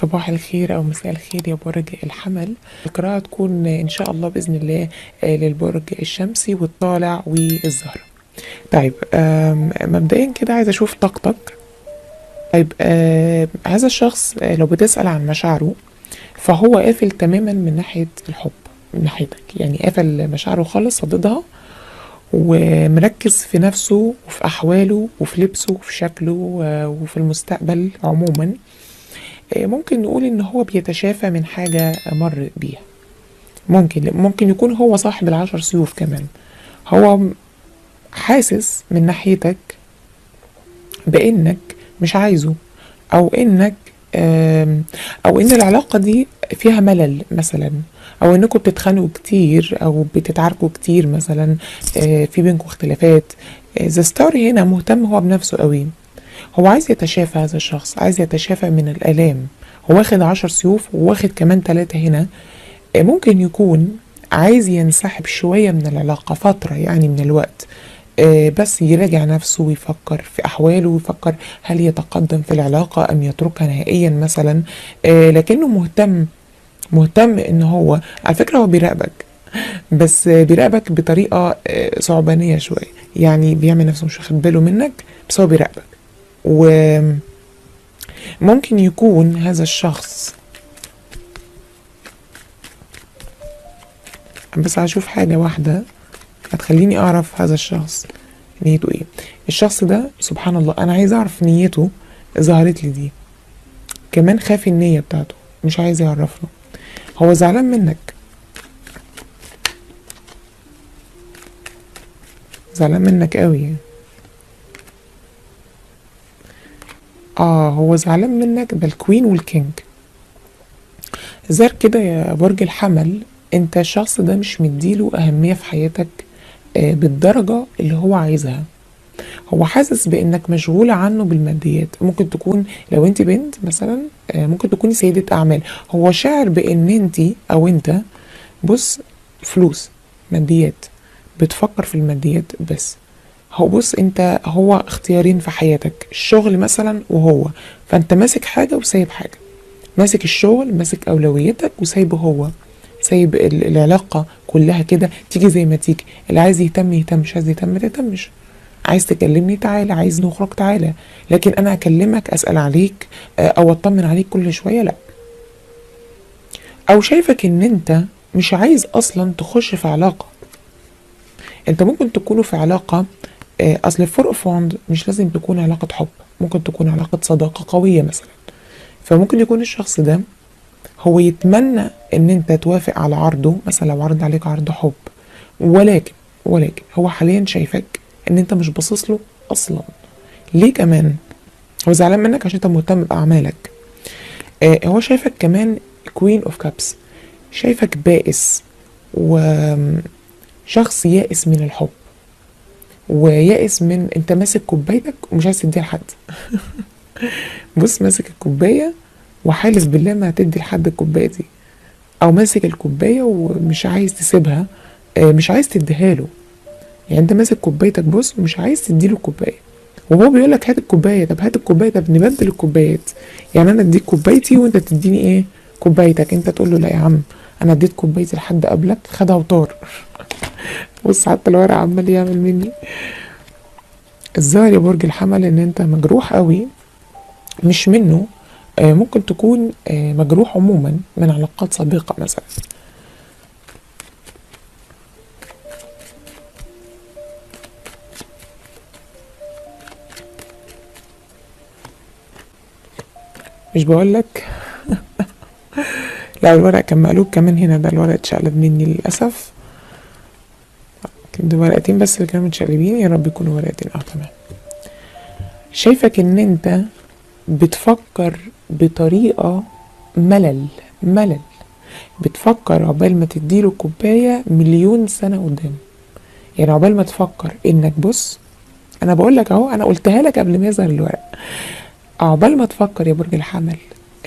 صباح الخير أو مساء الخير يا برج الحمل. القراءة تكون إن شاء الله بإذن الله آه، للبرج الشمسي والطالع والزهرة. طيب مبدئيا كده عايزة أشوف طاقتك. طيب هذا الشخص آه لو بتسأل عن مشاعره فهو قافل تماما من ناحية الحب من ناحيتك. يعني قافل مشاعره خالص صددها ومركز في نفسه وفي أحواله وفي لبسه وفي شكله وفي المستقبل عموما. ممكن نقول إن هو بيتشافى من حاجة مر بيها. ممكن ممكن يكون هو صاحب العشر سيوف كمان. هو حاسس من ناحيتك بإنك مش عايزه أو إنك آم، أو إن العلاقة دي فيها ملل مثلا أو إنكم بتتخانقوا كتير أو بتتعاركوا كتير مثلا آه، في بينكم اختلافات. ذا ستار هنا مهتم هو بنفسه قوي. هو عايز يتشافى هذا الشخص عايز يتشافى من الآلام. هو واخد عشر سيوف وواخد كمان ثلاثة هنا. آه، ممكن يكون عايز ينسحب شوية من العلاقة فترة يعني من الوقت. آه، بس يراجع نفسه ويفكر في أحواله ويفكر هل يتقدم في العلاقة أم يتركها نهائيا مثلا. آه، لكنه مهتم مهتم إن هو على فكرة هو بيراقبك. بس بيراقبك بطريقة صعبانية شوية. يعني بيعمل نفسه مش واخد باله منك بس هو بيراقبك. وممكن يكون هذا الشخص. بس هشوف حاجة واحدة هتخليني أعرف هذا الشخص نيته إيه. الشخص ده سبحان الله أنا عايز أعرف نيته ظهرت لي دي. كمان خافي النية بتاعته مش عايز يعرف له هو زعلان منك؟ زعلان منك قوي آه هو زعلان منك ده ال queen وال king. زار كده يا برج الحمل انت الشخص ده مش مديله أهمية في حياتك آه، بالدرجة اللي هو عايزها. هو حاسس بإنك مشغولة عنه بالماديات. ممكن تكون لو انت بنت مثلا آه، ممكن تكوني سيدة أعمال. هو شاعر بإن انت أو انت بص فلوس ماديات. بتفكر في الماديات بس. هو بص انت هو اختيارين في حياتك الشغل مثلا وهو. فانت ماسك حاجة وسايب حاجة. ماسك الشغل ماسك اولويتك وسايبه هو. سايب ال- العلاقة كلها كده تيجي زي ما تيجي. اللي عايز يهتم يهتم مش عايز يهتم ما تهتمش. عايز تكلمني تعالى عايز نخرج تعالى. لكن أنا اكلمك أسأل عليك آه، أو أطمن عليك كل شوية لأ. أو شايفك إن أنت مش عايز أصلا تخش في علاقة. أنت ممكن تكونوا في علاقة أصل الفور اوف وند مش لازم تكون علاقة حب ممكن تكون علاقة صداقة قوية مثلا. فممكن يكون الشخص ده هو يتمنى إن أنت توافق على عرضه مثلا لو عرض عليك عرض حب. ولكن ولكن هو حاليا شايفك إن أنت مش باصص له أصلا. ليه كمان؟ هو زعلان منك عشان أنت مهتم بأعمالك. آه هو شايفك كمان queen of cups شايفك بائس وشخص يائس من الحب. ويائس من انت ماسك كوبايتك ومش عايز تديها لحد. بص ماسك الكوباية وحالف بالله ما هتدي لحد الكوباية دي. أو ماسك الكوباية ومش عايز تسيبها آه، مش عايز تديها له. يعني أنت ماسك كوبايتك بص ومش عايز تديله الكوبايه وهو بيقول لك هات الكوباية طب هات الكوباية طب نبدل الكوبايات. يعني أنا أديك كوبايتي وأنت تديني إيه؟ كوبايتك. أنت تقول له لا يا عم أنا اديت كوبايتي لحد قبلك خدها وطار. بص حتى الورق عمال يعمل مني. الظاهر يا برج الحمل إن أنت مجروح قوي مش منه آه، ممكن تكون آه، مجروح عموما من علاقات سابقة مثلا. مش بقولك؟ لا الورق كان مقلوب كمان هنا ده الورق اتشقلب مني للأسف. كده ورقتين بس اللي كانوا متشقلبين يا رب يكونوا ورقتين. آه تمام. شايفك إن أنت بتفكر بطريقة ملل ملل. بتفكر عقبال ما تديله كوباية مليون سنة قدام. يعني عقبال ما تفكر إنك بص أنا بقول لك أهو أنا قلتها لك قبل ما يظهر الورق. عقبال ما تفكر يا برج الحمل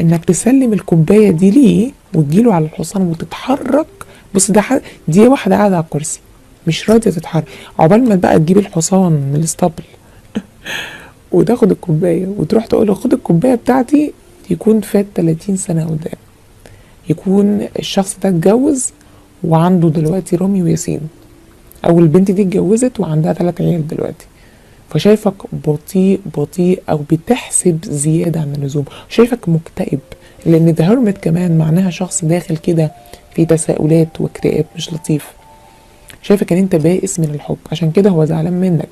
إنك تسلم الكوباية دي ليه وتجيله على الحصان وتتحرك. بص ده دي واحدة قاعدة على الكرسي مش راضية تتحرك. عقبال ما بقى تجيب الحصان من الاسطبل وتاخد الكوباية وتروح تقول له خد الكوباية بتاعتي يكون فات 30 سنة قدام. يكون الشخص ده اتجوز وعنده دلوقتي رامي وياسين. أو البنت دي اتجوزت وعندها ثلاث عيال دلوقتي. فشايفك بطيء بطيء أو بتحسب زيادة عن اللزوم. شايفك مكتئب. لأن ذا هيرمت كمان معناها شخص داخل كده في تساؤلات واكتئاب مش لطيف. شايفك إن أنت بائس من الحب عشان كده هو زعلان منك.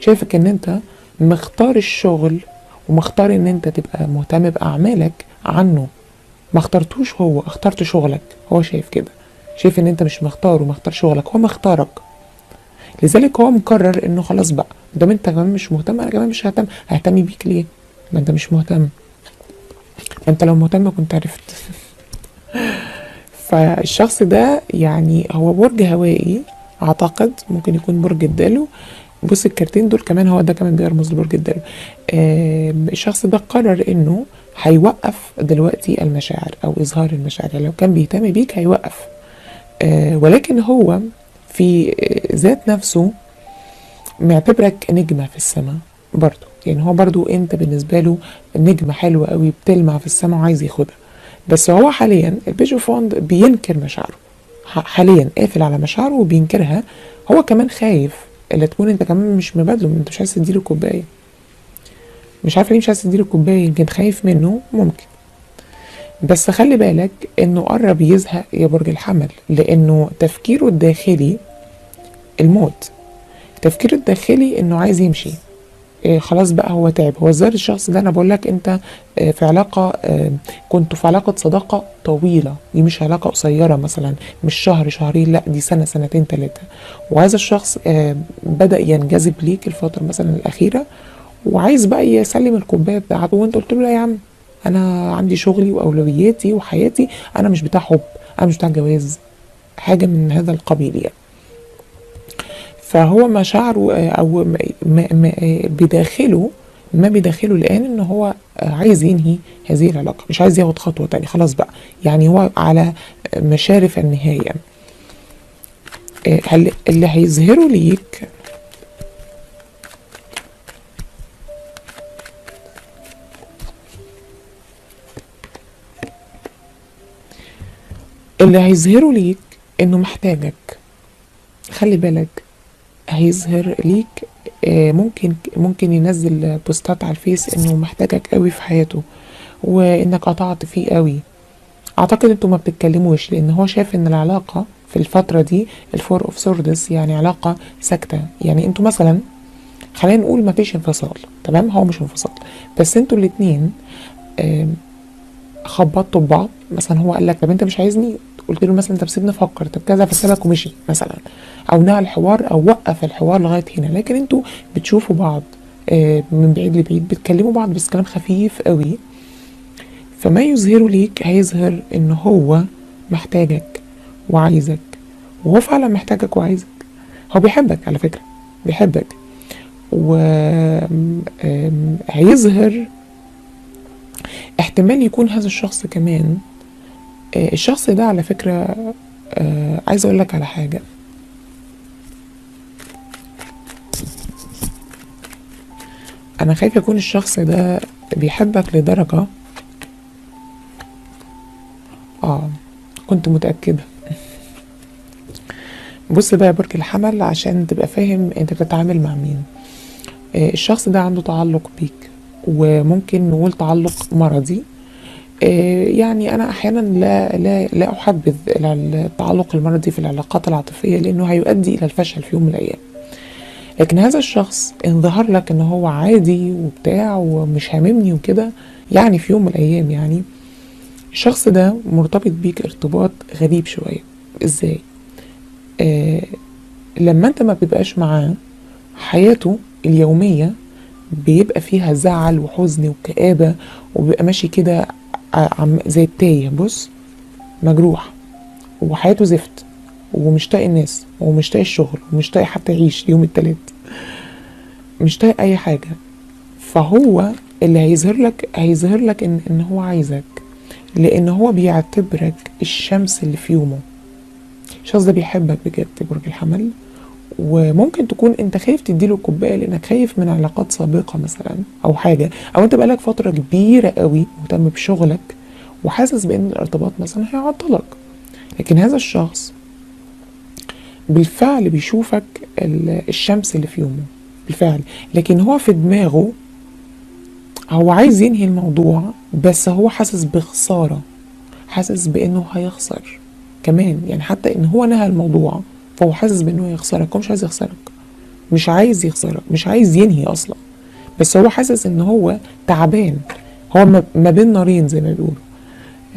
شايفك إن أنت مختار الشغل ومختار إن أنت تبقى مهتم بأعمالك عنه. ما اخترتوش هو اخترت شغلك. هو شايف كده. شايف إن أنت مش مختار ومختار شغلك هو مختارك. لذلك هو مقرر إنه خلاص بقى دام أنت كمان مش مهتم أنا كمان مش ههتم. ههتم بيك ليه؟ ما أنت مش مهتم. انت لو مهتم كنت عرفت. فالشخص ده يعني هو برج هوائي أعتقد ممكن يكون برج الدلو. بص الكارتين دول كمان هو ده كمان بيرمز لبرج الدلو. الشخص ده قرر إنه هيوقف دلوقتي المشاعر أو إظهار المشاعر. يعني لو كان بيهتم بيك هيوقف. آه ولكن هو في ذات نفسه معتبرك نجمة في السماء برضو يعني هو برضو انت بالنسبة له نجمة حلوة قوي بتلمع في السماء وعايز ياخدها. بس هو حاليا ال page of wand بينكر مشاعره. حاليا قافل على مشاعره وبينكرها. هو كمان خايف اللي تكون انت كمان مش مبادله انت مش عايز تديله كوباية. مش عارف ليه مش عايز تديله كوباية يمكن خايف منه ممكن. بس خلي بالك إنه قرب يزهق يا برج الحمل لإنه تفكيره الداخلي الموت. تفكيره الداخلي إنه عايز يمشي. إيه خلاص بقى هو تعب. هو إزاي الشخص ده؟ أنا بقول لك أنت آه في علاقة كنتوا في علاقة صداقة طويلة. دي مش علاقة قصيرة مثلا مش شهر شهرين لا دي سنة سنتين ثلاثة وهذا الشخص آه بدأ ينجذب ليك الفترة مثلا الأخيرة وعايز بقى يسلم الكوباية بتاعته. وأنت قلت له لا يا عم أنا عندي شغلي وأولوياتي وحياتي أنا مش بتاع حب أنا مش بتاع جواز. حاجة من هذا القبيل يعني. فهو مشاعره أو بداخله ما بداخله الآن إن هو عايز ينهي هذه العلاقة مش عايز ياخد خطوة تانية خلاص بقى. يعني هو على مشارف النهاية. هل اللي هيظهره ليك اللي هيظهره ليك إنه محتاجك. خلي بالك هيظهر ليك ممكن ممكن ينزل بوستات على ال Face إنه محتاجك قوي في حياته وإنك قطعت فيه قوي. أعتقد إنتوا ما بتتكلموش لأن هو شايف إن العلاقة في الفترة دي ال four of swords يعني علاقة ساكتة. يعني إنتوا مثلا خلينا نقول ما فيش انفصال تمام؟ هو مش انفصال. بس إنتوا الاتنين خبطتوا ببعض. مثلا هو قال لك طب أنت مش عايزني؟ قلت له مثلا طب سيبني أفكر طب كذا فسابك ومشي. مثلا. أو نهى الحوار أو وقف الحوار لغاية هنا. لكن أنتوا بتشوفوا بعض آه من بعيد لبعيد بتكلموا بعض بس كلام خفيف قوي. فما يظهره ليك هيظهر إن هو محتاجك وعايزك وهو فعلا محتاجك وعايزك. هو بيحبك على فكرة بيحبك. و هيظهر احتمال يكون هذا الشخص كمان. آه الشخص ده على فكرة آه عايز أقول لك على حاجة. أنا خايف يكون الشخص ده بيحبك لدرجة آه كنت متأكدة. بص بقى برج الحمل عشان تبقى فاهم أنت بتتعامل مع مين. آه الشخص ده عنده تعلق بيك وممكن نقول تعلق مرضي. يعني أنا أحيانا لا لا لا أحبذ التعلق المرضي في العلاقات العاطفية لأنه هيؤدي إلى الفشل في يوم من الأيام. لكن هذا الشخص ان ظهر لك إن هو عادي وبتاع ومش هاممني وكده يعني في يوم من الأيام يعني الشخص ده مرتبط بيك ارتباط غريب شوية. إزاي؟ آه لما أنت ما بتبقاش معاه حياته اليومية بيبقى فيها زعل وحزن وكآبة وبيبقى ماشي كده زي التايه. بص مجروح وحياته زفت ومش طايق الناس ومش طايق الشغل ومش طايق حتى يعيش يوم التلات. مش طايق أي حاجة. فهو اللي هيظهر لك هيظهر لك إن, إن هو عايزك لأن هو بيعتبرك الشمس اللي في يومه. الشخص ده بيحبك بجد برج الحمل. وممكن تكون أنت خايف تديله الكوباية لأنك خايف من علاقات سابقة مثلا أو حاجة. أو أنت بقالك فترة كبيرة قوي مهتم بشغلك وحاسس بإن الارتباط مثلا هيعطلك. لكن هذا الشخص بالفعل بيشوفك ال- الشمس اللي في يومه بالفعل. لكن هو في دماغه هو عايز ينهي الموضوع بس هو حاسس بخسارة حاسس بإنه هيخسر كمان. يعني حتى إن هو نهى الموضوع فهو حاسس بإنه هيخسرك هو مش عايز يخسرك. مش عايز يخسرك مش عايز ينهي أصلا. بس هو حاسس إن هو تعبان. هو ما- ما بين نارين زي ما بيقولوا.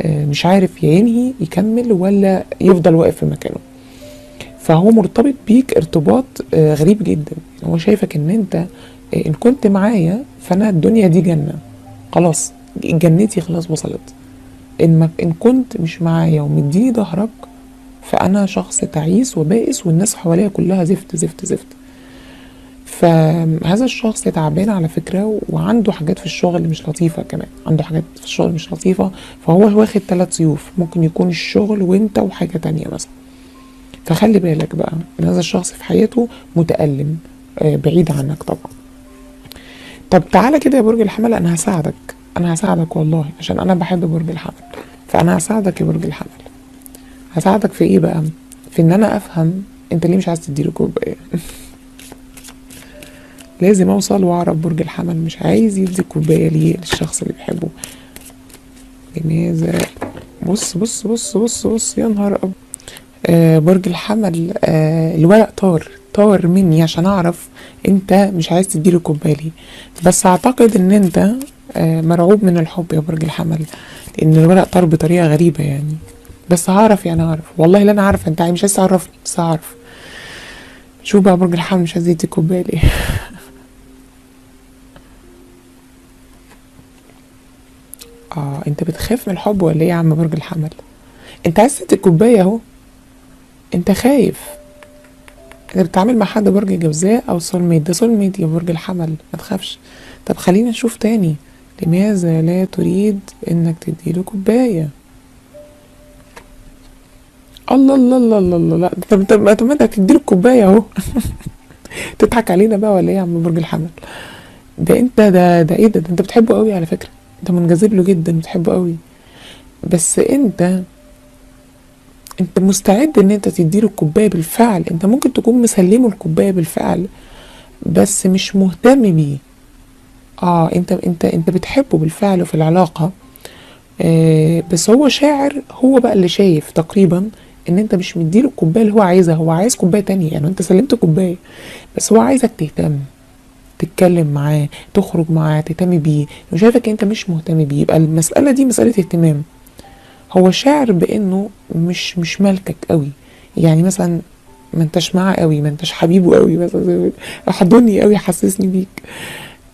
آه، مش عارف يا ينهي يكمل ولا يفضل واقف في مكانه. فهو مرتبط بيك ارتباط آه، غريب جدا. هو شايفك إن أنت آه، إن كنت معايا فأنا الدنيا دي جنة. خلاص جنتي خلاص وصلت. إن إن كنت مش معايا ومديني ظهرك فأنا شخص تعيس وبائس والناس حواليا كلها زفت زفت زفت. فهذا الشخص تعبان على فكرة وعنده حاجات في الشغل مش لطيفة كمان. عنده حاجات في الشغل مش لطيفة فهو واخد ثلاث سيوف. ممكن يكون الشغل وأنت وحاجة تانية مثلا. فخلي بالك بقى إن هذا الشخص في حياته متألم آه، بعيد عنك طبعا. طب تعالى كده يا برج الحمل أنا هساعدك أنا هساعدك والله عشان أنا بحب برج الحمل. فأنا هساعدك يا برج الحمل. هساعدك في إيه بقى؟ في إن أنا أفهم أنت ليه مش عايز تديله كوبايه لازم أوصل وأعرف برج الحمل مش عايز يدي كوباية ليه للشخص اللي بيحبه. لماذا بص بص بص بص بص يا نهار ابيض برج الحمل آه الورق طار طار مني عشان أعرف أنت مش عايز تديله كوبايه بس أعتقد إن أنت آه مرعوب من الحب يا برج الحمل لأن الورق طار بطريقة غريبة يعني. بس هعرف يعني هعرف. والله لا أنا عارفه أنت مش عايز تعرفني بس هعرف. شوف بقى برج الحمل مش عايز يدي كوبايه آه أنت بتخاف من الحب ولا إيه يا عم برج الحمل؟ أنت عايز تدي الكوباية أهو. انت خايف. انت بتتعامل مع حد برج جوزاء أو سول ميت ده سول ميت يا برج الحمل ما تخافش. طب خلينا نشوف تاني. لماذا لا تريد إنك تديله كوباية؟ الله الله الله الله الله لا. طب طب طب ما انت هتديله الكوبايه أهو. تضحك علينا بقى ولا إيه يا عم برج الحمل؟ ده أنت ده ده إيه ده, ده أنت بتحبه قوي على فكرة. أنت منجذب له جدا بتحبه قوي بس أنت انت مستعد ان انت تديله الكوباية بالفعل انت ممكن تكون مسلمه الكوباية بالفعل بس مش مهتم بيه. آه انت انت انت بتحبه بالفعل وفي العلاقة. آه بس هو شاعر هو بقى اللي شايف تقريبا ان انت مش مديله الكوباية اللي هو عايزها هو عايز كوباية تانية. يعني انت سلمت كوباية بس هو عايزك تهتم تتكلم معاه تخرج معاه تهتم بيه. لو شايفك انت مش مهتم بيه. يبقى المسألة دي مسألة اهتمام. هو شاعر بإنه مش مش مالكك قوي. يعني مثلا ما انتش معاه قوي ما انتش حبيبه قوي مثلا احضني قوي حسسني بيك.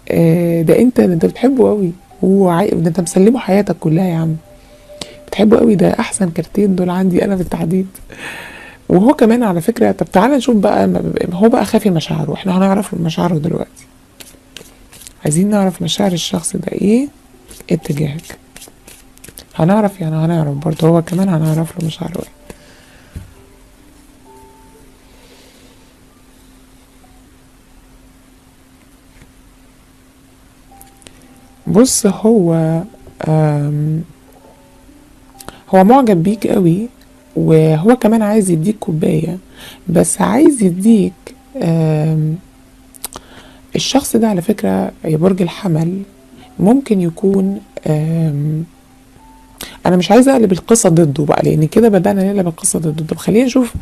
آه ده انت ده انت بتحبه قوي. هو. ده انت مسلمه حياتك كلها يا عم. بتحبه قوي ده أحسن كارتين دول عندي أنا بالتحديد وهو كمان على فكرة طب تعالى نشوف بقى هو بقى خافي مشاعره. إحنا هنعرف مشاعره دلوقتي. عايزين نعرف مشاعر الشخص ده إيه؟ اتجاهك. هنعرف يعني هنعرف برضه هو كمان هنعرف له مشاعره إيه بص هو هو معجب بيك قوي وهو كمان عايز يديك كوباية بس عايز يديك الشخص ده على فكرة يا برج الحمل ممكن يكون أنا مش عايزة أقلب القصة ضده بقى لأن كده بدأنا نقلب القصة ضده. طب خلينا نشوف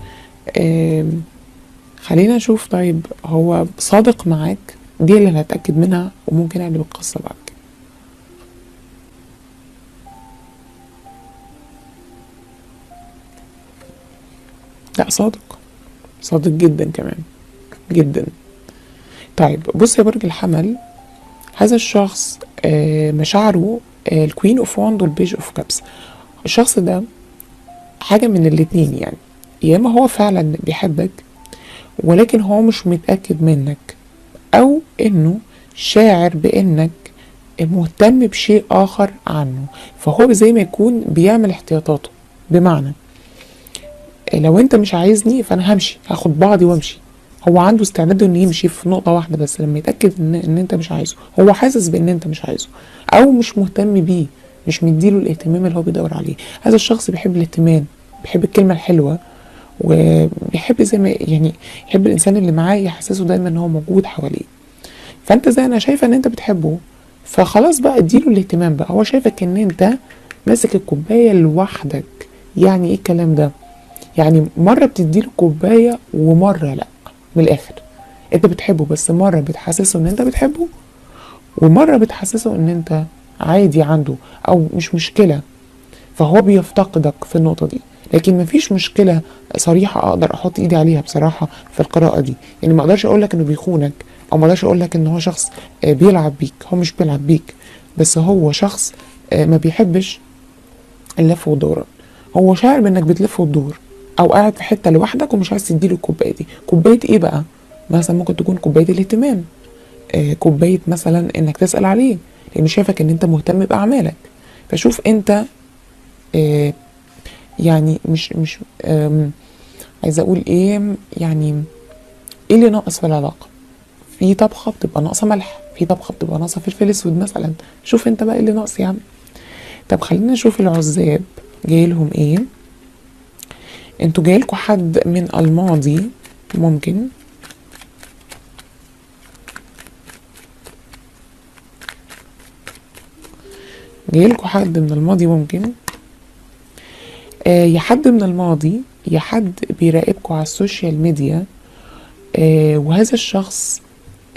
خلينا نشوف طيب هو صادق معاك؟ دي اللي هنتاكد منها وممكن أقلب القصة بعد كده. لا صادق. صادق جدا كمان. جدا. طيب بص يا برج الحمل هذا الشخص آه، مشاعره ال queen of wand وال page of cups الشخص ده حاجة من الاتنين يعني. يا إما هو فعلا بيحبك ولكن هو مش متأكد منك أو إنه شاعر بإنك مهتم بشيء آخر عنه. فهو زي ما يكون بيعمل احتياطاته. بمعنى لو أنت مش عايزني فأنا همشي هاخد بعضي وأمشي. هو عنده استعداد إنه يمشي في نقطة واحدة بس لما يتأكد ان, إن أنت مش عايزه. هو حاسس بإن أنت مش عايزه أو مش مهتم بيه مش مديله الاهتمام اللي هو بيدور عليه. هذا الشخص بيحب الاهتمام بيحب الكلمة الحلوة وبيحب زي ما يعني يحب الإنسان اللي معاه يحسسه دايما إن هو موجود حواليه. فأنت زي أنا شايفة إن أنت بتحبه فخلاص بقى اديله الاهتمام بقى. هو شايفك إن أنت ماسك الكوباية لوحدك. يعني إيه الكلام ده؟ يعني مرة بتديله كوباية ومرة لأ. من الآخر. أنت بتحبه بس مرة بتحسسه إن أنت بتحبه ومرة بتحسسه إن أنت عادي عنده أو مش مشكلة فهو بيفتقدك في النقطة دي. لكن مفيش مشكلة صريحة أقدر أحط إيدي عليها بصراحة في القراءة دي. يعني ما أقدرش أقول لك إنه بيخونك أو ما أقدرش أقول لك إن هو شخص آه، بيلعب بيك. هو مش بيلعب بيك بس هو شخص آه، ما بيحبش اللف والدوران. هو شاعر بإنك بتلف وتدور. أو قاعد في حتة لوحدك ومش عايز تديله الكوباية دي. كوباية إيه بقى؟ مثلا ممكن تكون كوباية الاهتمام. آه، كوباية مثلا إنك تسأل عليه لأنه شايفك إن أنت مهتم بأعمالك. فشوف أنت آه، يعني مش مش عايزه أقول إيه يعني إيه اللي ناقص في العلاقة؟ في طبخة بتبقى ناقصة ملح في طبخة بتبقى ناقصة فلفل أسود مثلا. شوف أنت بقى إيه اللي ناقص يا عم. طب خلينا نشوف العزاب جاي لهم إيه. أنتوا جايلكوا حد من الماضي ممكن؟ جايلكوا حد من الماضي ممكن؟ آه يا حد من الماضي يا حد بيراقبكوا على ال social media آه وهذا الشخص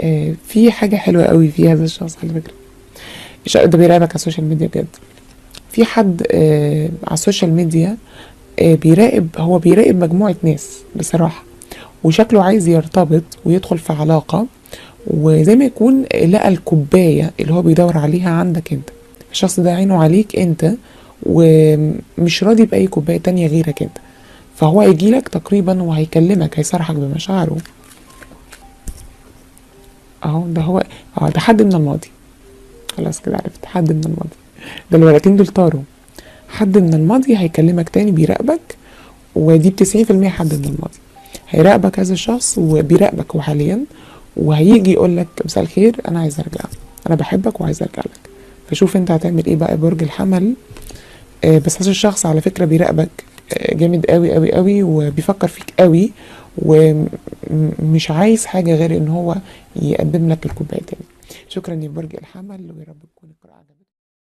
آه في حاجة حلوة قوي في هذا الشخص على الش- ده بيراقبك على ال social media بجد. في حد آه على ال social media بيراقب هو بيراقب مجموعة ناس بصراحة وشكله عايز يرتبط ويدخل في علاقة وزي ما يكون لقى الكوباية اللي هو بيدور عليها عندك انت. الشخص ده عينه عليك انت ومش راضي بأي كوباية تانية غيرك انت. فهو هيجيلك تقريبا وهيكلمك هيصارحك بمشاعره. اهو ده هو آه ده حد من الماضي. خلاص كده عرفت حد من الماضي. ده الورقتين دول طاروا. حد من الماضي هيكلمك تاني بيراقبك ودي بتسعين في المية حد من الماضي. هيراقبك هذا الشخص وبيراقبك هو حاليا وهيجي يقول لك مساء الخير أنا عايز أرجع أنا بحبك وعايز أرجع لك. فشوف أنت هتعمل إيه بقى برج الحمل. آه بس هذا الشخص على فكرة بيراقبك آه جامد قوي قوي قوي وبيفكر فيك قوي ومش عايز حاجة غير إن هو يقدم لك الكوباية تاني. شكرا يا برج الحمل ويا رب تكون القراءة عجبتك